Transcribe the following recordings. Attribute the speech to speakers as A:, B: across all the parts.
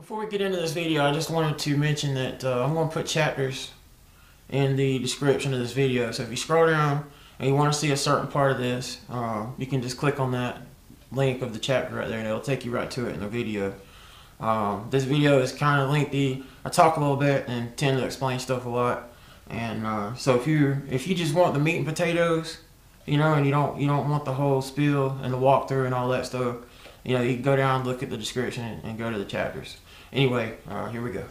A: Before we get into this video, I just wanted to mention that uh, I'm going to put chapters in the description of this video. So if you scroll down and you want to see a certain part of this, uh, you can just click on that link of the chapter right there and it'll take you right to it in the video. Um, this video is kind of lengthy. I talk a little bit and tend to explain stuff a lot. And uh, so if you if you just want the meat and potatoes, you know, and you don't you don't want the whole spiel and the walkthrough and all that stuff, you know, you can go down, look at the description, and, and go to the chapters. Anyway, uh, here we go.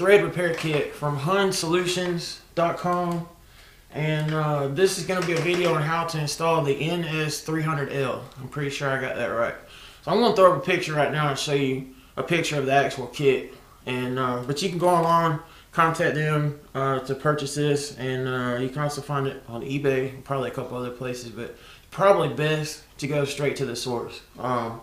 A: Thread repair kit from huhnsolutions.com and uh, this is going to be a video on how to install the NS300L. I'm pretty sure I got that right. So I'm going to throw up a picture right now and show you a picture of the actual kit. And uh, But you can go online, contact them uh, to purchase this and uh, you can also find it on eBay, probably a couple other places, but probably best to go straight to the source. Um,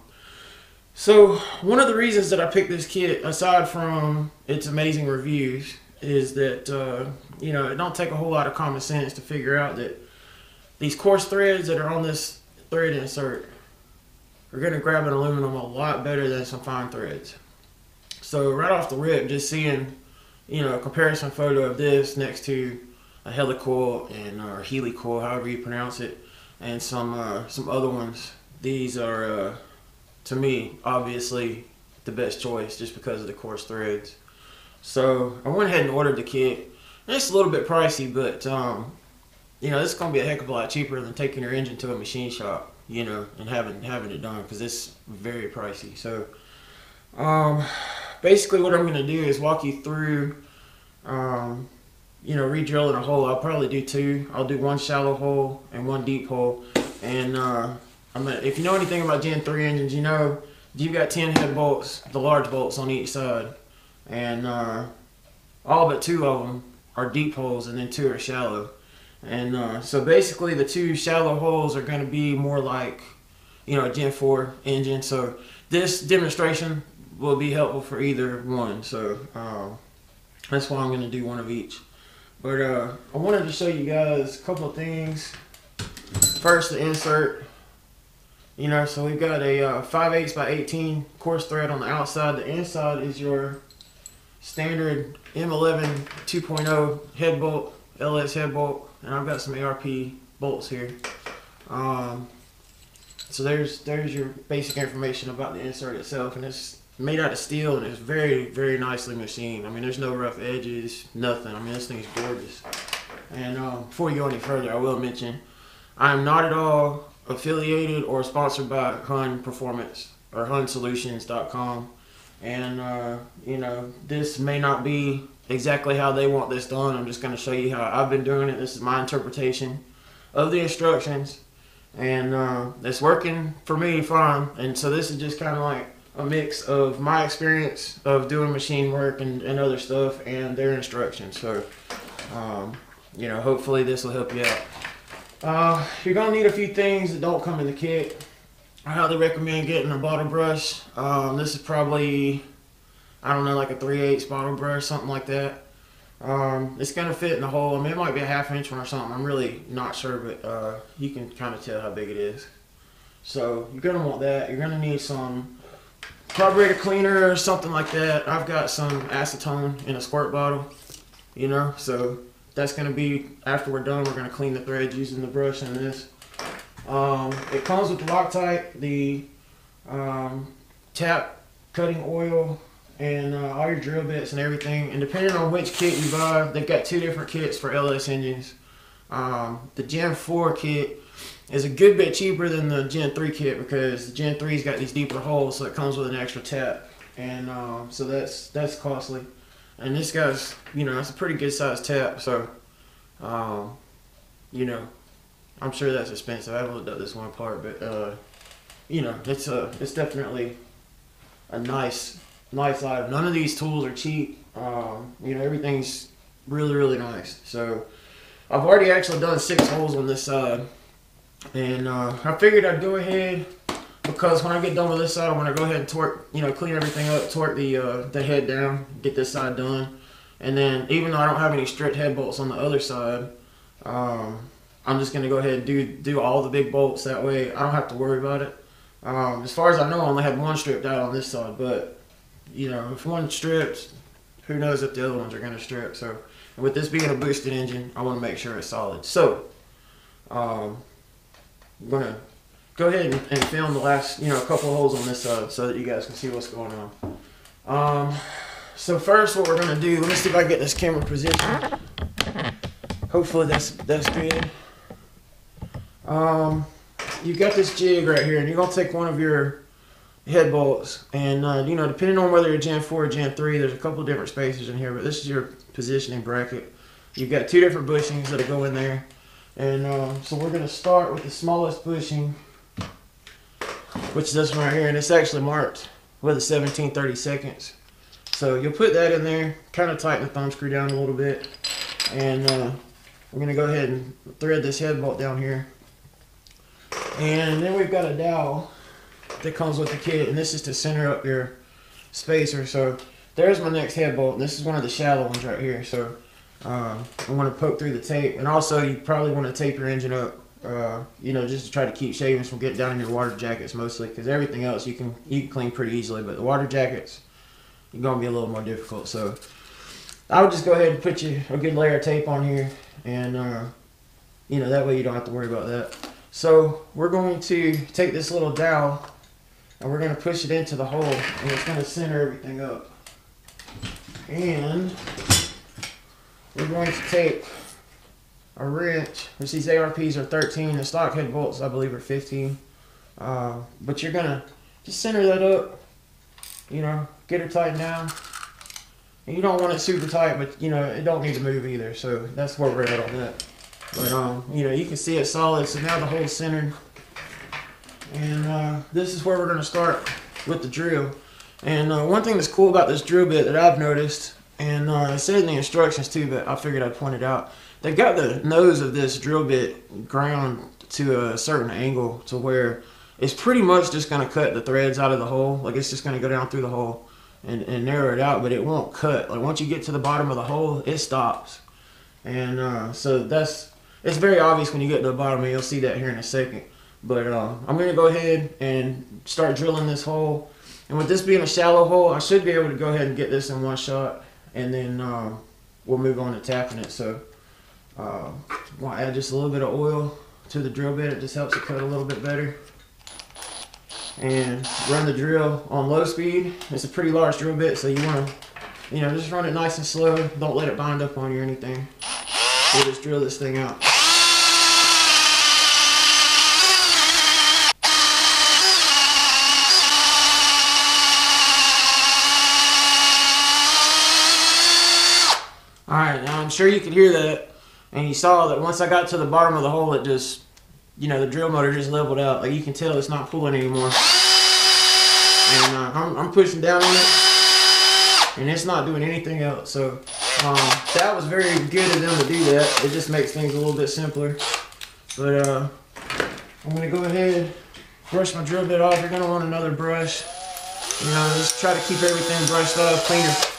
A: so one of the reasons that I picked this kit, aside from its amazing reviews, is that uh, you know it don't take a whole lot of common sense to figure out that these coarse threads that are on this thread insert are going to grab an aluminum a lot better than some fine threads. So right off the rip, just seeing you know a comparison photo of this next to a helicoil and or helicoil, however you pronounce it, and some uh, some other ones, these are. Uh, to me, obviously, the best choice just because of the coarse threads. So I went ahead and ordered the kit. It's a little bit pricey, but um, you know, this is gonna be a heck of a lot cheaper than taking your engine to a machine shop, you know, and having having it done because it's very pricey. So um, basically, what I'm gonna do is walk you through. Um, you know, re-drilling a hole. I'll probably do two. I'll do one shallow hole and one deep hole, and uh, I'm gonna, if you know anything about Gen 3 engines, you know you've got 10 head bolts, the large bolts on each side. And uh, all but two of them are deep holes and then two are shallow. And uh, so basically the two shallow holes are going to be more like, you know, a Gen 4 engine. So this demonstration will be helpful for either one. So uh, that's why I'm going to do one of each. But uh, I wanted to show you guys a couple of things. First, the insert. You know, so we've got a uh, 5 8 by 18 coarse thread on the outside. The inside is your standard M11 2.0 head bolt, LS head bolt, and I've got some ARP bolts here. Um, so there's there's your basic information about the insert itself, and it's made out of steel and it's very very nicely machined. I mean, there's no rough edges, nothing. I mean, this thing's gorgeous. And um, before you go any further, I will mention I am not at all affiliated or sponsored by Huhn Performance or HuhnSolutions.com. And, uh, you know, this may not be exactly how they want this done. I'm just going to show you how I've been doing it. This is my interpretation of the instructions. And uh, it's working for me fine. And so this is just kind of like a mix of my experience of doing machine work and, and other stuff and their instructions. So, um, you know, hopefully this will help you out. Uh, you're gonna need a few things that don't come in the kit. I highly recommend getting a bottle brush. Um, this is probably, I don't know, like a 3 8 bottle brush, something like that. Um, it's gonna fit in the hole. I mean, it might be a half inch one or something. I'm really not sure, but uh, you can kind of tell how big it is. So you're gonna want that. You're gonna need some carburetor cleaner or something like that. I've got some acetone in a squirt bottle, you know, so that's going to be after we're done we're going to clean the threads using the brush and this. Um, it comes with loctite the um, tap cutting oil and uh, all your drill bits and everything. And depending on which kit you buy they've got two different kits for ls engines. Um, the gen 4 kit is a good bit cheaper than the gen 3 kit because the gen 3's got these deeper holes so it comes with an extra tap. And um, so that's that's costly and this guy's, you know, it's a pretty good sized tap. So, um, you know, I'm sure that's expensive. I haven't looked at this one part, but uh, you know, it's a, it's definitely a nice, nice item. None of these tools are cheap. Um, you know, everything's really really nice. So I've already actually done six holes on this side, and uh, I figured I'd go ahead because when I get done with this side, I want to go ahead and torque, you know, clean everything up, torque the uh, the head down, get this side done, and then even though I don't have any stripped head bolts on the other side, um, I'm just gonna go ahead and do do all the big bolts. That way, I don't have to worry about it. Um, as far as I know, I only had one stripped out on this side, but you know, if one strips, who knows if the other ones are gonna strip. So, with this being a boosted engine, I want to make sure it's solid. So, um, I'm gonna go ahead and, and, film the last, you know, a couple holes on this side so that you guys can see what's going on. Um, so first, what we're gonna do, let me see if I get this camera positioned. Hopefully that's that's good. Um, you've got this jig right here, and you're gonna take one of your head bolts, and uh, you know, depending on whether you're Gen 4 or Gen 3, there's a couple different spacers in here, but this is your positioning bracket. You've got two different bushings that go in there, and uh, so we're gonna start with the smallest bushing, which is this one right here, and it's actually marked with a 17 30 seconds. So you'll put that in there, kind of tighten the thumb screw down a little bit, and uh, I'm gonna go ahead and thread this head bolt down here. And then we've got a dowel that comes with the kit, and this is to center up your spacer. So there's my next head bolt. This is one of the shallow ones right here. So uh, I want to poke through the tape, and also you probably want to tape your engine up. Uh, you know, just to try to keep shavings from getting down in your water jackets mostly, because everything else you can you can clean pretty easily, but the water jackets you're gonna be a little more difficult. So I would just go ahead and put you a good layer of tape on here, and uh, you know that way you don't have to worry about that. So we're going to take this little dowel and we're going to push it into the hole and it's going to center everything up. And we're going to take a wrench, which these ARPs are 13, the stock head bolts I believe are 15. Uh, but you're going to just center that up, you know, get it tightened down. And you don't want it super tight, but you know, it don't need to move either. So that's where we're at on that. But um, you know, you can see it solid. So now the hole's centered. And uh, this is where we're going to start with the drill. And uh, one thing that's cool about this drill bit that I've noticed, and uh, it said in the instructions too, but I figured I'd point it out. They've got the nose of this drill bit ground to a certain angle to where it's pretty much just going to cut the threads out of the hole. Like it's just going to go down through the hole and, and narrow it out, but it won't cut. Like once you get to the bottom of the hole, it stops. And uh, so that's it's very obvious when you get to the bottom, and you'll see that here in a second. But uh, I'm going to go ahead and start drilling this hole. And with this being a shallow hole, I should be able to go ahead and get this in one shot. And then uh, we'll move on to tapping it. So uh, I'm to add just a little bit of oil to the drill bit. It just helps it cut a little bit better. And run the drill on low speed. It's a pretty large drill bit, so you want to, you know, just run it nice and slow. Don't let it bind up on you or anything. We'll just drill this thing out. Alright, now I'm sure you can hear that. And you saw that once I got to the bottom of the hole, it just, you know, the drill motor just leveled out. Like you can tell it's not pulling anymore. And uh, I'm, I'm, pushing down on it. And it's not doing anything else. So um, that was very good of them to do that. It just makes things a little bit simpler. But uh, I'm going to go ahead brush my drill bit off. You're going to want another brush. You know, just try to keep everything brushed off, cleaner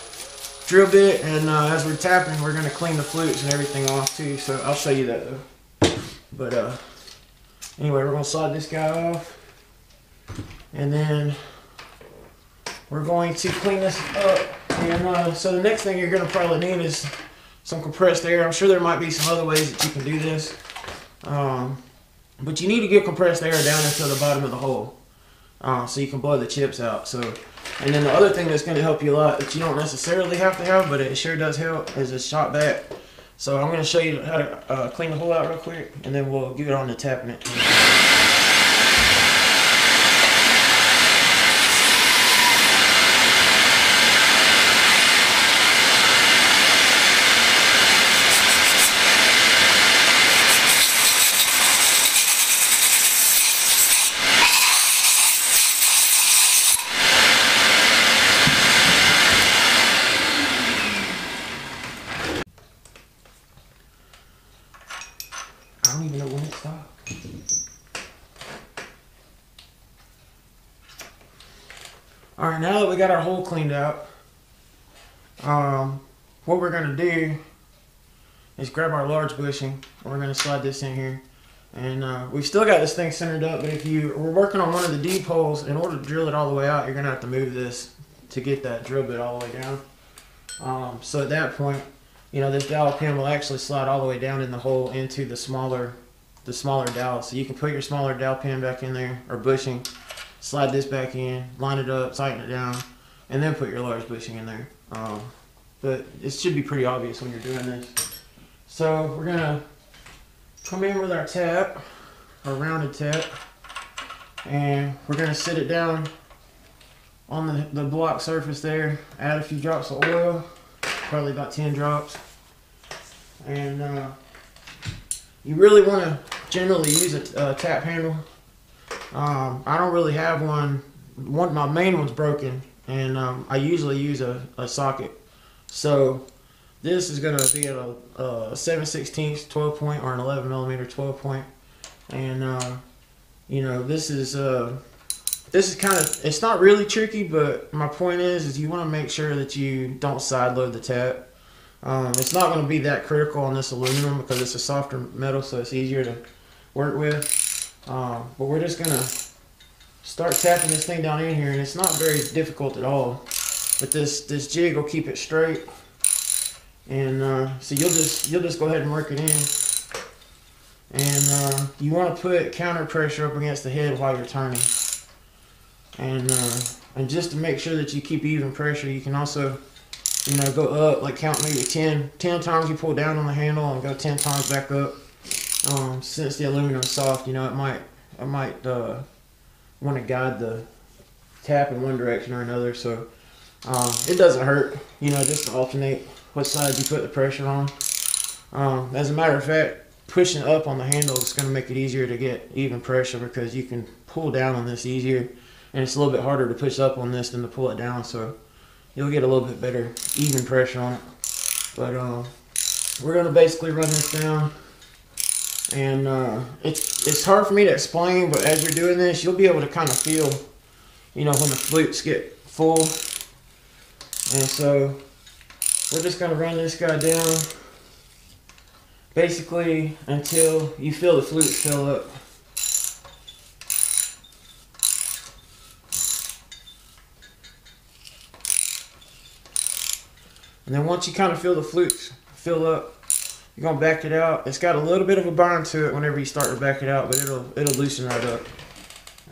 A: drill bit and uh, as we're tapping we're going to clean the flutes and everything off too so I'll show you that though. But uh, anyway we're going to slide this guy off and then we're going to clean this up and uh, so the next thing you're going to probably need is some compressed air. I'm sure there might be some other ways that you can do this um, but you need to get compressed air down into the bottom of the hole uh, so you can blow the chips out. So and then the other thing that's going to help you a lot that you don't necessarily have to have, but it sure does help, is a shop vac. So I'm going to show you how to uh, clean the hole out real quick, and then we'll get on to tapping it. Hole cleaned out, um, what we're gonna do is grab our large bushing. and We're gonna slide this in here. And uh, we've still got this thing centered up, but if you we're working on one of the deep holes, in order to drill it all the way out, you're gonna have to move this to get that drill bit all the way down. Um, so at that point, you know, this dowel pin will actually slide all the way down in the hole into the smaller, the smaller dowel. So you can put your smaller dowel pin back in there or bushing, slide this back in, line it up, tighten it down, and then put your large bushing in there. Um, but it should be pretty obvious when you're doing this. So we're gonna come in with our tap, our rounded tap, and we're gonna sit it down on the, the block surface there, add a few drops of oil, probably about 10 drops. And uh, you really want to generally use a, a tap handle. Um, I don't really have one. One my main one's broken, and um, I usually use a, a socket. So this is going to be a, a 7 16 12 point or an 11 millimeter 12 point. And uh, you know this is uh, this is kind of it's not really tricky but my point is is you want to make sure that you don't side load the tap um, it's not going to be that critical on this aluminum because it's a softer metal so it's easier to work with um, but we're just going to start tapping this thing down in here and it's not very difficult at all. But this this jig will keep it straight. And uh, so you'll just you'll just go ahead and work it in. And uh, you want to put counter pressure up against the head while you're turning. And uh, and just to make sure that you keep even pressure you can also you know go up like count maybe 10 10 times you pull down on the handle and go 10 times back up. Um, since the aluminum's soft you know it might I might uh, want to guide the tap in one direction or another so um, it doesn't hurt you know just to alternate what side you put the pressure on. Um, as a matter of fact pushing up on the handle is going to make it easier to get even pressure because you can pull down on this easier and it's a little bit harder to push up on this than to pull it down so you'll get a little bit better even pressure on it. But uh, we're gonna basically run this down and uh, it's it's hard for me to explain but as you're doing this you'll be able to kind of feel you know when the flutes get full. And so we're just gonna run this guy down basically until you feel the flutes fill up. And then once you kind of feel the flutes fill up, you're gonna back it out. It's got a little bit of a bind to it whenever you start to back it out, but it'll it'll loosen right up.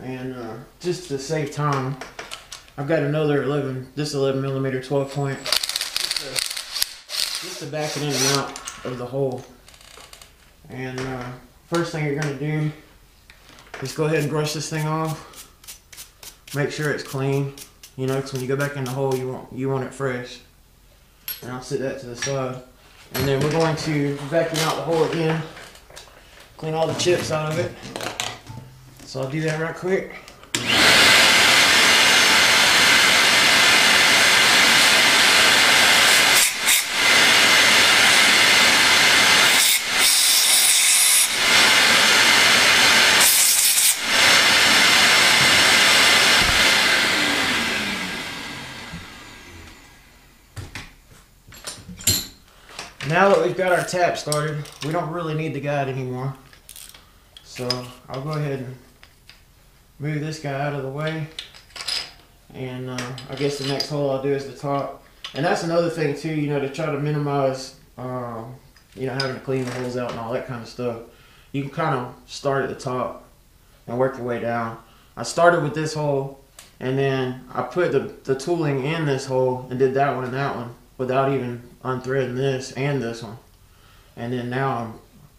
A: And uh, just to save time, I've got another 11, this 11 millimeter 12 point, just to, just to back it in and out of the hole. And uh, first thing you're gonna do is go ahead and brush this thing off. Make sure it's clean. You know, because when you go back in the hole, you want you want it fresh and I'll set that to the side. And then we're going to vacuum out the hole again, clean all the chips out of it. So I'll do that right quick. Now tap started, we don't really need the guide anymore. So I'll go ahead and move this guy out of the way. And uh, I guess the next hole I'll do is the top. And that's another thing too, you know, to try to minimize, uh, you know, having to clean the holes out and all that kind of stuff. You can kind of start at the top and work your way down. I started with this hole and then I put the, the tooling in this hole and did that one and that one without even unthreading this and this one. And then now I'm,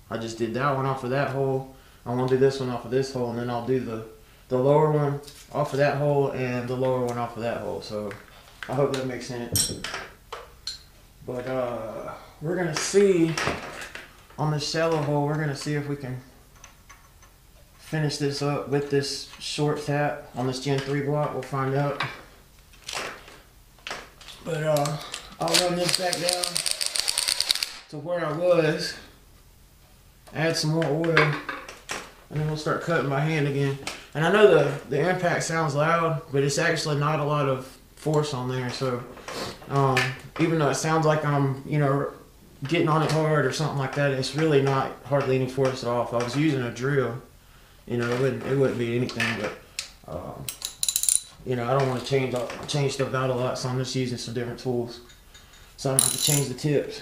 A: I just did that one off of that hole. I want to do this one off of this hole, and then I'll do the, the lower one off of that hole and the lower one off of that hole. So I hope that makes sense. But uh, we're to see on this shallow hole, we're to see if we can finish this up with this short tap on this Gen 3 block. We'll find out. But uh, I'll run this back down to where I was. add some more oil, and then we'll start cutting by hand again. And I know the, the impact sounds loud, but it's actually not a lot of force on there. So um, even though it sounds like I'm, you know, getting on it hard or something like that, it's really not hardly any force at all. If I was using a drill, you know, it wouldn't, it wouldn't be anything, but, um, you know, I don't want to change, change stuff out a lot, so I'm just using some different tools. So I don't have to change the tips.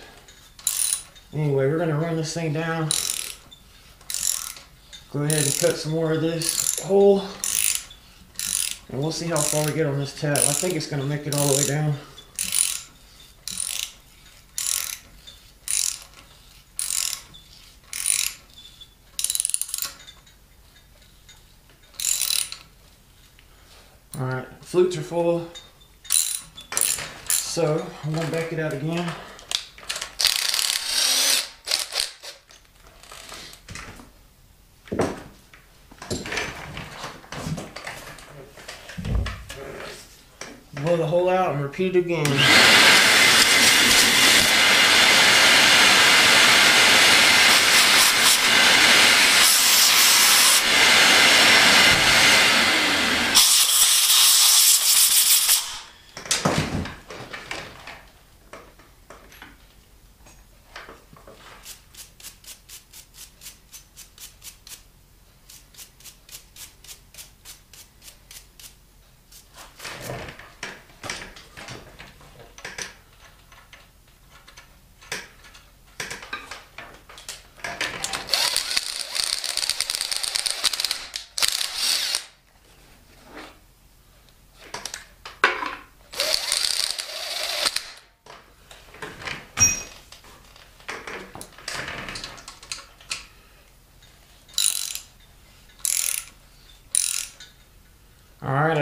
A: Anyway, we're gonna run this thing down. Go ahead and cut some more of this hole. And we'll see how far we get on this tab. I think it's gonna make it all the way down. Alright, flutes are full. So, I'm gonna back it out again. Blow the hole out and repeat again.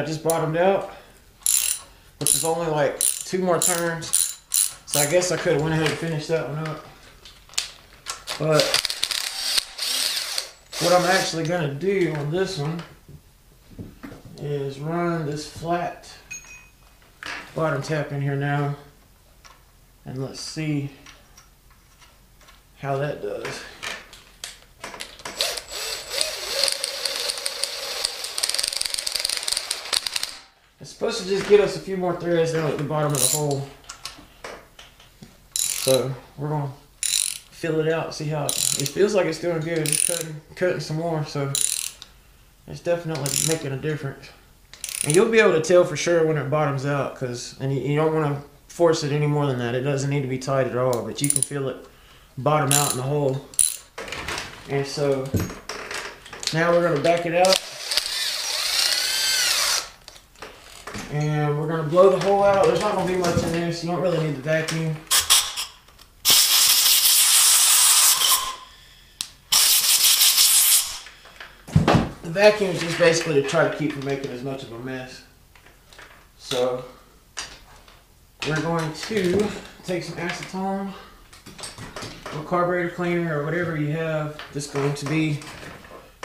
A: Just bottomed out, which is only like two more turns. So I guess I could have went ahead and finished that one up. But what I'm actually gonna do on this one is run this flat bottom tap in here now. And let's see how that does. It's supposed just get us a few more threads down at the bottom of the hole. So we're gonna fill it out, see how it, it feels like it's doing good. Just cutting, cutting some more, so it's definitely making a difference. And you'll be able to tell for sure when it bottoms out, cause and you, you don't want to force it any more than that. It doesn't need to be tight at all, but you can feel it bottom out in the hole. And so now we're gonna back it out. And we're gonna blow the hole out. There's not gonna be much in there, so you don't really need the vacuum. The vacuum is just basically to try to keep from making as much of a mess. So we're going to take some acetone or carburetor cleaner or whatever you have that's going to be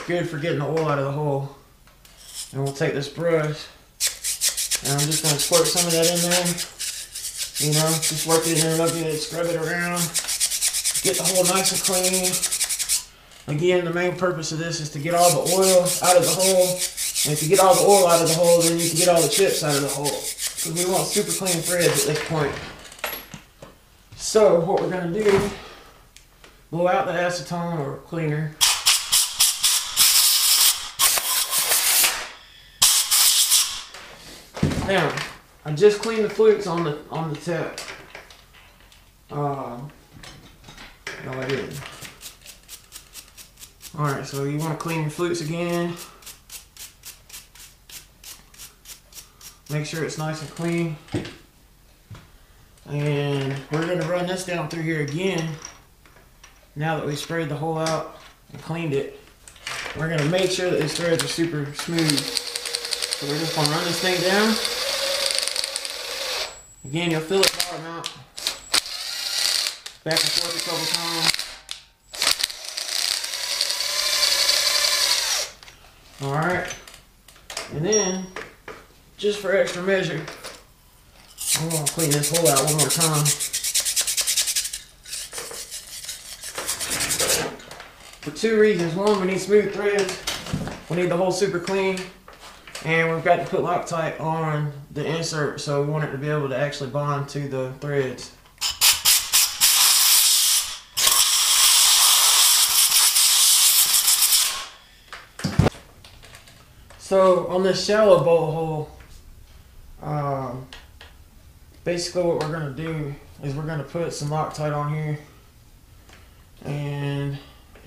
A: good for getting the oil out of the hole. And we'll take this brush and I'm just gonna squirt some of that in there. You know, just work it in at it, scrub it around, get the hole nice and clean. Again, the main purpose of this is to get all the oil out of the hole. And if you get all the oil out of the hole, then you can get all the chips out of the hole. Because we want super clean threads at this point. So what we're gonna do, blow out the acetone or cleaner. Now, I just cleaned the flutes on the on the tip. Uh, no, I didn't. All right, so you want to clean your flutes again. Make sure it's nice and clean. And we're gonna run this down through here again. Now that we sprayed the hole out and cleaned it, we're gonna make sure that these threads are super smooth. So we're just gonna run this thing down. Again, you'll feel it bottom out. Back and forth a couple times. Alright. And then, just for extra measure, I'm gonna clean this hole out one more time. for two reasons. One, we need smooth threads. We need the hole super clean. And we've got to put Loctite on the insert, so we want it to be able to actually bond to the threads. So on this shallow bolt hole, um, basically what we're going to do is we're going to put some Loctite on here and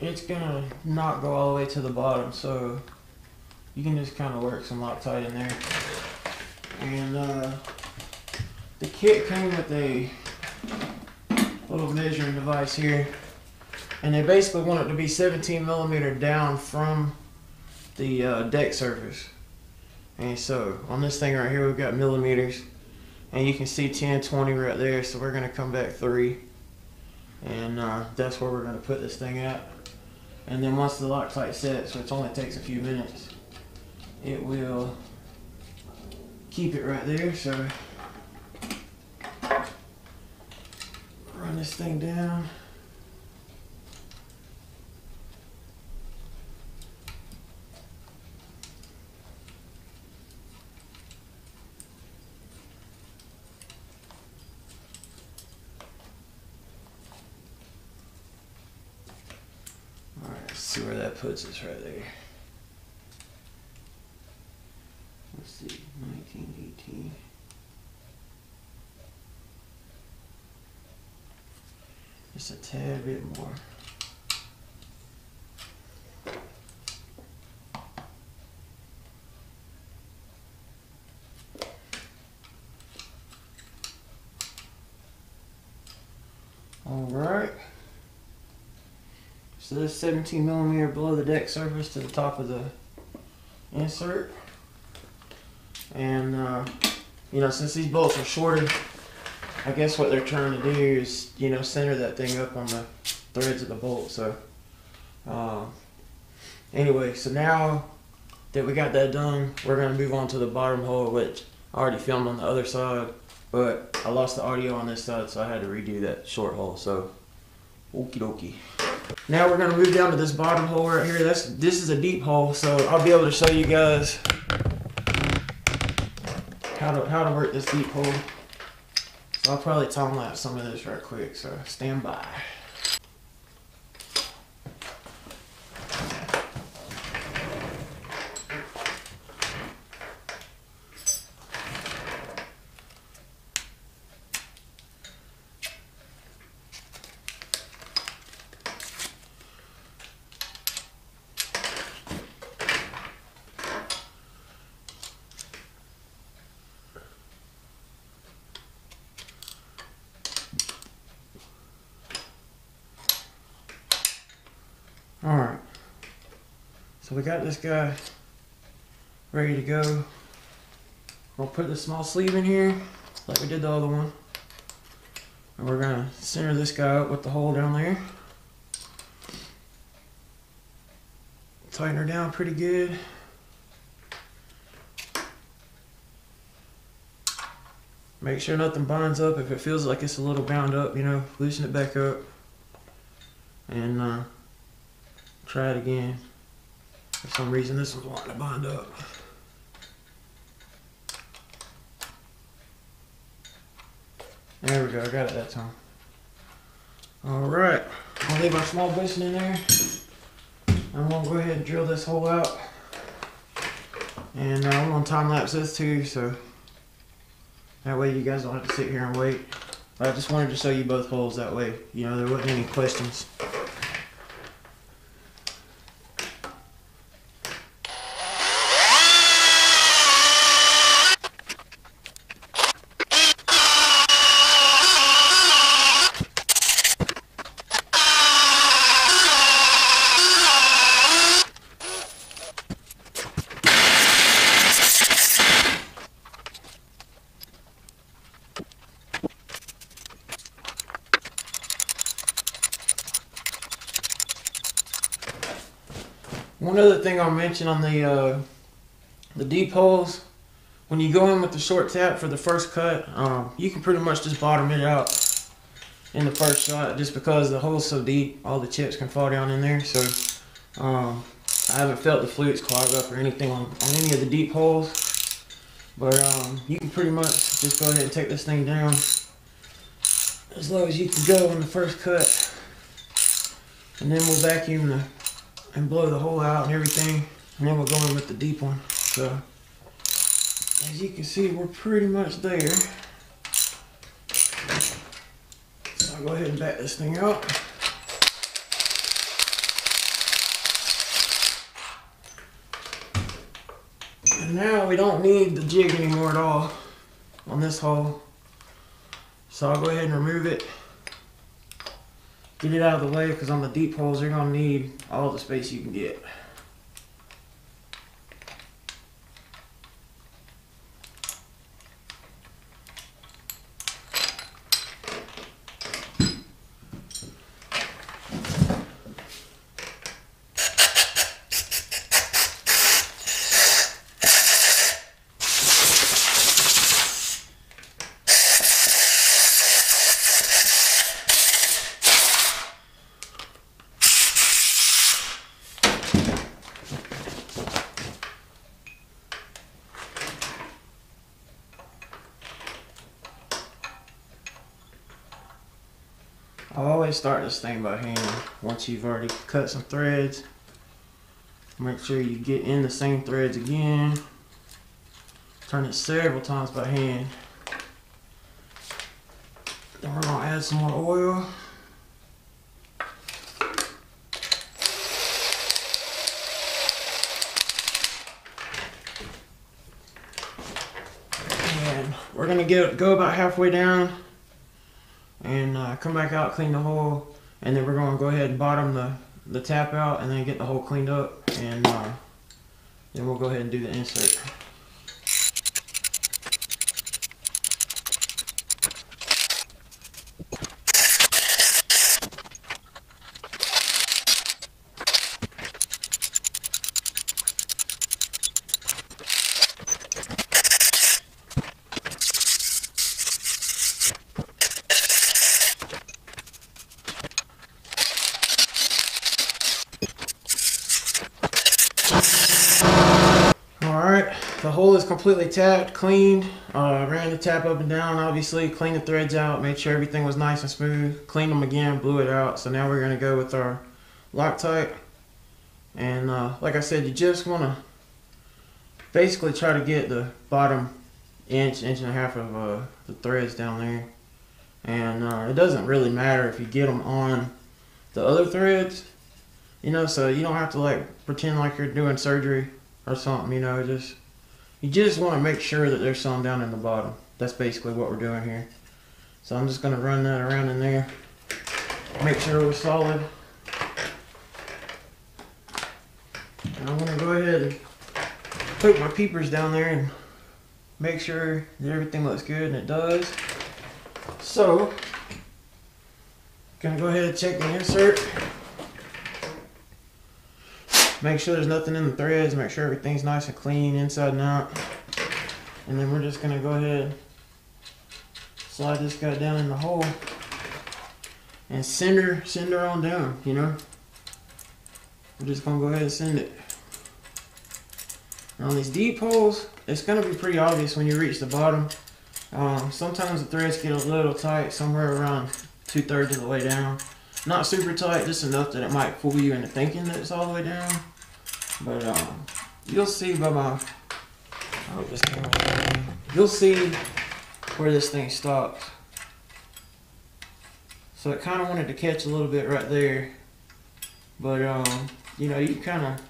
A: it's going to not go all the way to the bottom so you can just kind of work some Loctite in there. And uh, the kit came with a little measuring device here. And they basically want it to be 17 millimeter down from the uh, deck surface. And so on this thing right here we've got millimeters. And you can see 10 20 right there so we're going to come back three. And uh, that's where we're going to put this thing at. And then once the Loctite sets which only takes a few minutes it will keep it right there so run this thing down All right, see where that puts us right there. Let's see, 1918. Just a tad bit more. All right. So this 17 millimeter below the deck surface to the top of the insert. And, uh, you know, since these bolts are shorted, I guess what they're trying to do is, you know, center that thing up on the threads of the bolt. So, uh, anyway, so now that we got that done, we're going to move on to the bottom hole, which I already filmed on the other side. But I lost the audio on this side, so I had to redo that short hole. So, okie dokie. Now we're gonna move down to this bottom hole right here. That's This is a deep hole, so I'll be able to show you guys how to, how to work this deep hole. So I'll probably time lapse some of this right quick, so stand by. Alright. So we got this guy ready to go. We'll put the small sleeve in here like we did the other one. And we're to center this guy up with the hole down there. Tighten her down pretty good. Make sure nothing binds up. If it feels like it's a little bound up, you know, loosen it back up. And uh, Try it again. For some reason this one's wanting to bind up. There we go, I got it that time. Alright, I'll leave our small bushing in there. I'm gonna go ahead and drill this hole out. And uh, I'm gonna time lapse this too, so that way you guys don't have to sit here and wait. I just wanted to show you both holes that way, you know, there wasn't any questions. One other thing I'll mention on the uh, the deep holes, when you go in with the short tap for the first cut, um, you can pretty much just bottom it out in the first shot just because the hole's so deep, all the chips can fall down in there. So um, I haven't felt the flutes clog up or anything on, on any of the deep holes. But um, you can pretty much just go ahead and take this thing down as low as you can go in the first cut. And then we'll vacuum the, and blow the hole out and everything. And then we'll go in with the deep one. So as you can see, we're pretty much there. So I'll go ahead and back this thing out. And now we don't need the jig anymore at all on this hole. So I'll go ahead and remove it. Get it out of the way because on the deep holes you're going to need all the space you can get. I always start this thing by hand once you've already cut some threads. Make sure you get in the same threads again. Turn it several times by hand. Then we're gonna add some more oil. And we're gonna get go about halfway down and uh, come back out, clean the hole, and then we're going to go ahead and bottom the, the tap out and then get the hole cleaned up, and uh, then we'll go ahead and do the insert. Alright, the hole is completely tapped, cleaned, uh, ran the tap up and down obviously, cleaned the threads out, made sure everything was nice and smooth, cleaned them again, blew it out. So now we're going to go with our Loctite. And uh, like I said, you just want to basically try to get the bottom inch, inch and a half of uh, the threads down there. And uh, it doesn't really matter if you get them on the other threads, you know, so you don't have to like pretend like you're doing surgery or something, you know, just you just want to make sure that there's some down in the bottom. That's basically what we're doing here. So I'm just going to run that around in there. Make sure we're solid. And I'm going to go ahead and put my peepers down there and make sure that everything looks good, and it does. So, gonna go ahead and check the insert. Make sure there's nothing in the threads. Make sure everything's nice and clean inside and out. And then we're just gonna go ahead slide this guy down in the hole and send her, send her on down, you know. We're just gonna go ahead and send it. On these deep holes, it's gonna be pretty obvious when you reach the bottom. Um, sometimes the threads get a little tight, somewhere around two thirds of the way down. Not super tight, just enough that it might fool you into thinking that it's all the way down. But um, you'll see by my, I this camera's. You'll see where this thing stops. So it kind of wanted to catch a little bit right there. But um, you know, you kind of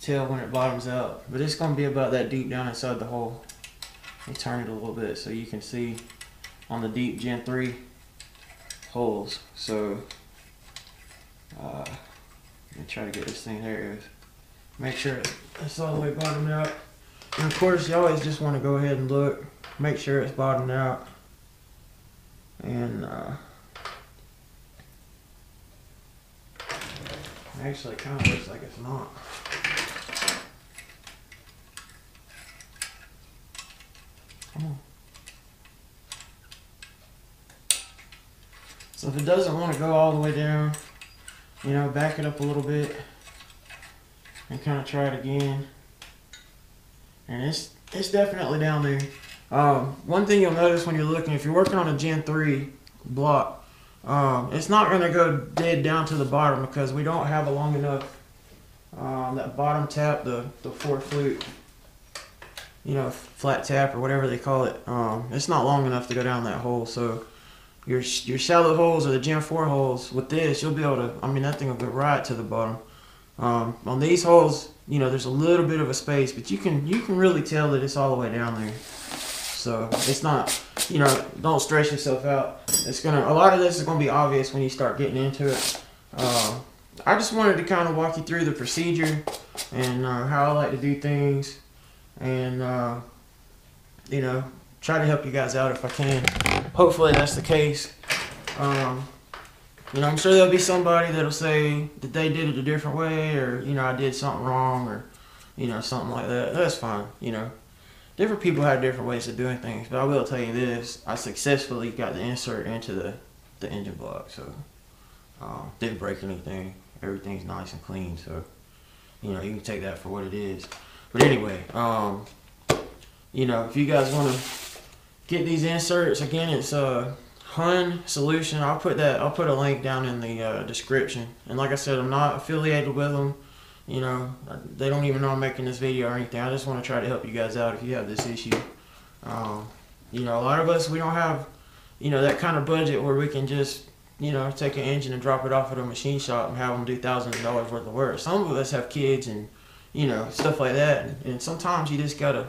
A: tell when it bottoms out. But it's going to be about that deep down inside the hole. Let me turn it a little bit so you can see on the deep Gen 3 holes. So, uh, let me try to get this thing there. Make sure it's all the way bottomed out. And of course, you always just want to go ahead and look, make sure it's bottomed out. And, uh, actually, it kind of looks like it's not. Come on. So if it doesn't want to go all the way down, you know, back it up a little bit and kind of try it again. And it's it's definitely down there. Um, one thing you'll notice when you're looking, if you're working on a Gen 3 block, um, it's not going to go dead down to the bottom because we don't have a long enough, um, that bottom tap, the, the four flute, you know, flat tap or whatever they call it. Um, it's not long enough to go down that hole. So your, your shallow holes or the Gen 4 holes, with this, you'll be able to, I mean, that thing will go right to the bottom. Um, on these holes, you know, there's a little bit of a space, but you can you can really tell that it's all the way down there. So it's not, you know, don't stress yourself out. It's gonna, a lot of this is gonna be obvious when you start getting into it. Uh, I just wanted to kind of walk you through the procedure and uh, how I like to do things, and uh, you know, try to help you guys out if I can. Hopefully that's the case. Um, you know, I'm sure there'll be somebody that'll say that they did it a different way, or you know, I did something wrong, or you know, something like that. That's fine. You know, different people have different ways of doing things, but I will tell you this: I successfully got the insert into the the engine block, so um, didn't break anything. Everything's nice and clean, so you know, you can take that for what it is. But anyway, um, you know, if you guys want to get these inserts, again, it's uh Huhn Solution. I'll put that. I'll put a link down in the uh, description. And like I said, I'm not affiliated with them. You know, they don't even know I'm making this video or anything. I just want to try to help you guys out if you have this issue. Um, you know, a lot of us we don't have, you know, that kind of budget where we can just, you know, take an engine and drop it off at a machine shop and have them do thousands of dollars worth of work. Some of us have kids and, you know, stuff like that. And, and sometimes you just gotta,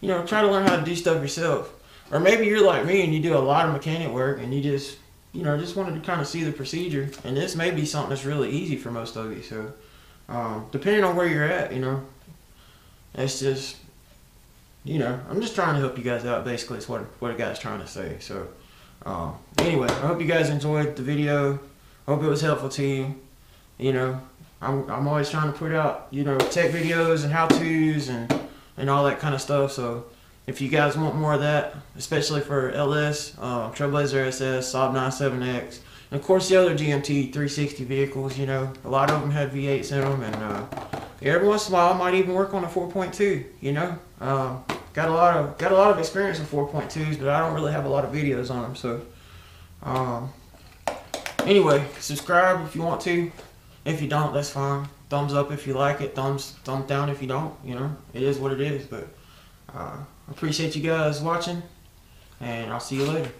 A: you know, try to learn how to do stuff yourself. Or maybe you're like me and you do a lot of mechanic work and you just, you know, just wanted to kind of see the procedure. And this may be something that's really easy for most of you. So, um, depending on where you're at, you know, it's just, you know, I'm just trying to help you guys out. Basically, it's what what a guy's trying to say. So, um, anyway, I hope you guys enjoyed the video. Hope it was helpful to you. You know, I'm I'm always trying to put out, you know, tech videos and how tos and and all that kind of stuff. So if you guys want more of that, especially for LS, uh, Trailblazer SS, Saab 97X, and of course the other GMT 360 vehicles, you know, a lot of them had V8s in them, and uh, every once in a while I might even work on a 4.2, you know. Uh, got a lot of got a lot of experience with 4.2s, but I don't really have a lot of videos on them, so. Um, anyway, subscribe if you want to. If you don't, that's fine. Thumbs up if you like it. Thumbs thumbs down if you don't. You know, it is what it is. But uh, appreciate you guys watching, and I'll see you later.